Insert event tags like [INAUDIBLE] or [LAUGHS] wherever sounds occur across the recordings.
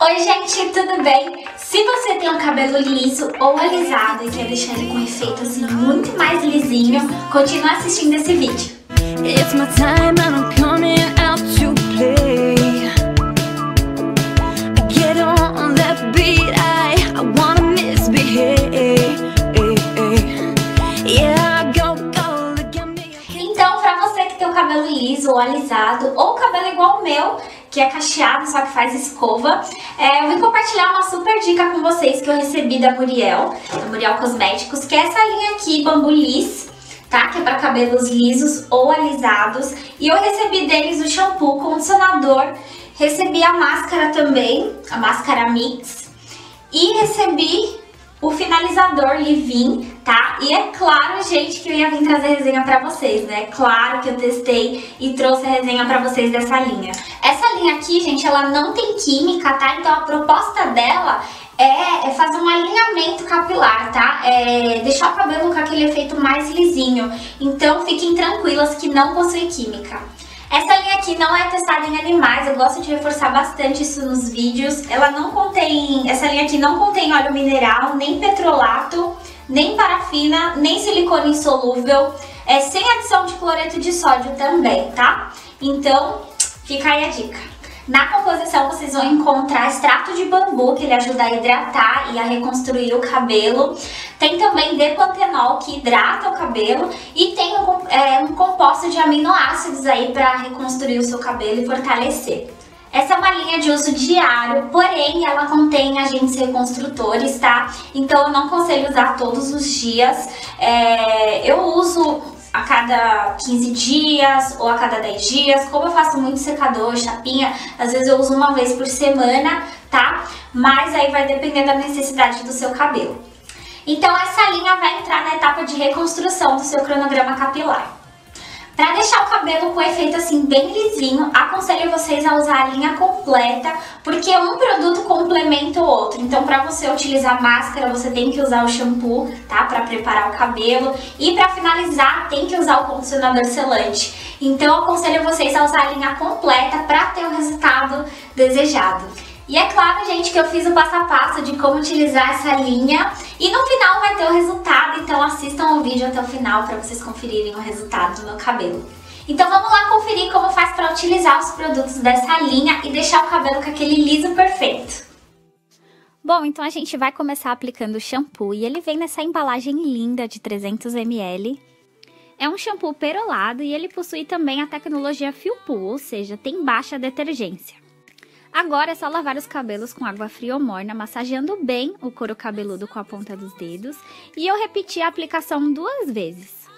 Oi gente, tudo bem? Se você tem um cabelo liso ou alisado e quer deixar ele com efeito assim muito mais lisinho, continue assistindo esse vídeo. It's my time and I'm coming out to play Get on that beat, I, I wanna misbehave yeah, go, go, Então, pra você que tem o cabelo liso ou alisado, ou cabelo igual o meu, que é cacheado, só que faz escova. É, eu vim compartilhar uma super dica com vocês que eu recebi da Muriel, da Muriel Cosméticos, que é essa linha aqui, Bambu Liss, tá? Que é para cabelos lisos ou alisados. E eu recebi deles o shampoo, condicionador, recebi a máscara também, a máscara Mix. E recebi o finalizador Livin, tá? E é claro, gente, que eu ia vir trazer resenha pra vocês, né? Claro que eu testei e trouxe a resenha pra vocês dessa linha. Essa linha aqui, gente, ela não tem química, tá? Então a proposta dela é, é, fazer um alinhamento capilar, tá? É deixar o cabelo com aquele efeito mais lisinho. Então fiquem tranquilas que não possui química. Essa linha aqui não é testada em animais, eu gosto de reforçar bastante isso nos vídeos. Ela não contém, essa linha aqui não contém óleo mineral, nem petrolato, nem parafina, nem silicone insolúvel, é sem adição de cloreto de sódio também, tá? Então, fica aí a dica. Na composição vocês vão encontrar extrato de bambu, que ele ajuda a hidratar e a reconstruir o cabelo. Tem também depantenol, que hidrata o cabelo. E tem um, é, um composto de aminoácidos aí para reconstruir o seu cabelo e fortalecer. Essa é uma linha de uso diário, porém ela contém agentes reconstrutores, tá? Então eu não aconselho usar todos os dias. É, eu uso a cada 15 dias ou a cada 10 dias. Como eu faço muito secador, chapinha, às vezes eu uso uma vez por semana, tá? Mas aí vai depender da necessidade do seu cabelo. Então essa linha vai entrar na etapa de reconstrução do seu cronograma capilar. Para deixar o cabelo com efeito assim bem lisinho, aconselho vocês a usar a linha completa, porque um produto complementa o outro. Então, para você utilizar máscara, você tem que usar o shampoo, tá? Para preparar o cabelo. E para finalizar, tem que usar o condicionador selante. Então, aconselho vocês a usar a linha completa para ter o resultado desejado. E é claro, gente, que eu fiz o passo a passo de como utilizar essa linha e no final vai ter o resultado, então assistam o vídeo até o final para vocês conferirem o resultado do meu cabelo. Então vamos lá conferir como faz para utilizar os produtos dessa linha e deixar o cabelo com aquele liso perfeito. Bom, então a gente vai começar aplicando o shampoo e ele vem nessa embalagem linda de 300ml. É um shampoo perolado e ele possui também a tecnologia Feel Pool, ou seja, tem baixa detergência. Agora é só lavar os cabelos com água fria ou morna, massageando bem o couro cabeludo com a ponta dos dedos e eu repeti a aplicação duas vezes.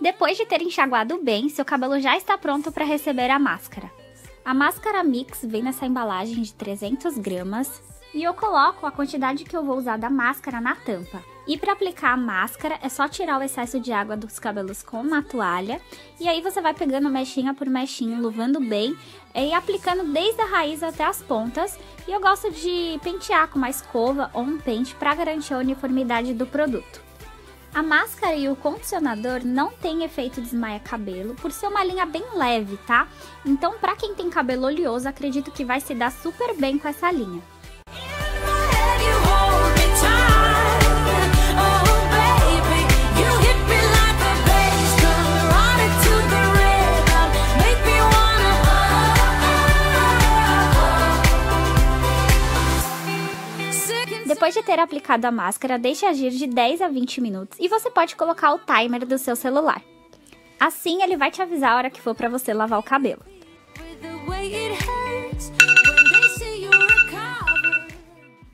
Depois de ter enxaguado bem, seu cabelo já está pronto para receber a máscara. A máscara Mix vem nessa embalagem de 300 gramas e eu coloco a quantidade que eu vou usar da máscara na tampa. E para aplicar a máscara, é só tirar o excesso de água dos cabelos com uma toalha. E aí você vai pegando mechinha por mechinha, luvando bem e aplicando desde a raiz até as pontas. E eu gosto de pentear com uma escova ou um pente para garantir a uniformidade do produto. A máscara e o condicionador não têm efeito desmaia cabelo, por ser uma linha bem leve, tá? Então, para quem tem cabelo oleoso, acredito que vai se dar super bem com essa linha. Depois de ter aplicado a máscara, deixe agir de 10 a 20 minutos e você pode colocar o timer do seu celular. Assim ele vai te avisar a hora que for para você lavar o cabelo.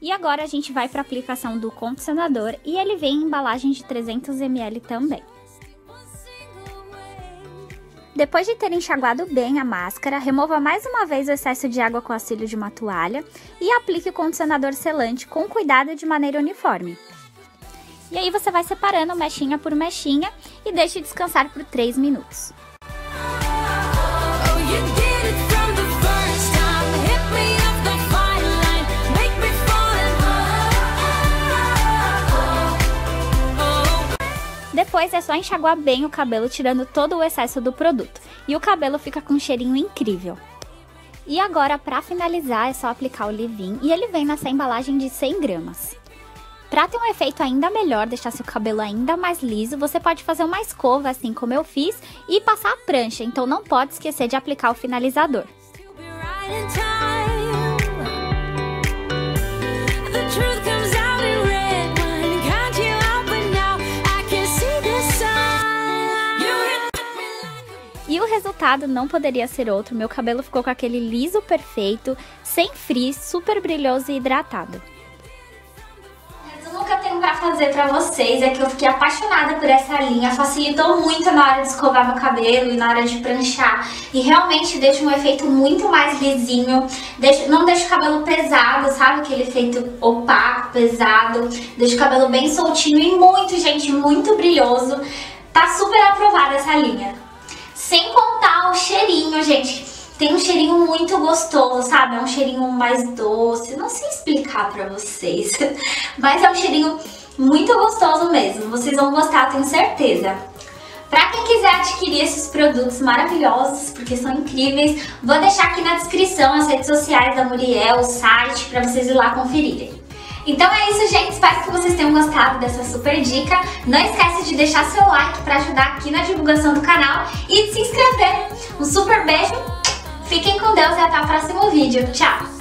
E agora a gente vai para a aplicação do condicionador e ele vem em embalagem de 300 ml também. Depois de ter enxaguado bem a máscara, remova mais uma vez o excesso de água com auxílio de uma toalha e aplique o condicionador selante com cuidado de maneira uniforme. E aí você vai separando mechinha por mechinha e deixe descansar por 3 minutos. Depois é só enxaguar bem o cabelo, tirando todo o excesso do produto. E o cabelo fica com um cheirinho incrível. E agora, para finalizar, é só aplicar o leave-in e ele vem nessa embalagem de 100 gramas. Para ter um efeito ainda melhor, deixar seu cabelo ainda mais liso, você pode fazer uma escova, assim como eu fiz, e passar a prancha, então não pode esquecer de aplicar o finalizador. Resultado não poderia ser outro, meu cabelo ficou com aquele liso perfeito, sem frizz, super brilhoso e hidratado. O que eu tenho pra fazer pra vocês é que eu fiquei apaixonada por essa linha, facilitou muito na hora de escovar meu cabelo e na hora de pranchar. E realmente deixa um efeito muito mais lisinho, deixa, não deixa o cabelo pesado, sabe? Aquele efeito opaco, pesado. Deixa o cabelo bem soltinho e muito, gente, muito brilhoso. Tá super aprovada essa linha. Sem contar o cheirinho, gente. Tem um cheirinho muito gostoso, sabe? É um cheirinho mais doce. Não sei explicar pra vocês. [LAUGHS] Mas é um cheirinho muito gostoso mesmo. Vocês vão gostar, tenho certeza. Pra quem quiser adquirir esses produtos maravilhosos, porque são incríveis, vou deixar aqui na descrição as redes sociais da Muriel, o site, pra vocês ir lá conferirem. Então é isso, gente. Espero tenham gostado dessa super dica. Não esquece de deixar seu like para ajudar aqui na divulgação do canal e de se inscrever. Um super beijo, fiquem com Deus e até o próximo vídeo. Tchau!